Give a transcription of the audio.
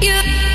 You.